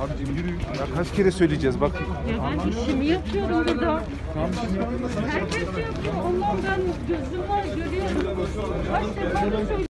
Abicim yürü. Ya kaç kere söyleyeceğiz bak. Ya ben işimi yapıyorum burada. Herkes yapıyor. Ondan ben gözüm var görüyorum. Kaç defa da söylüyorum.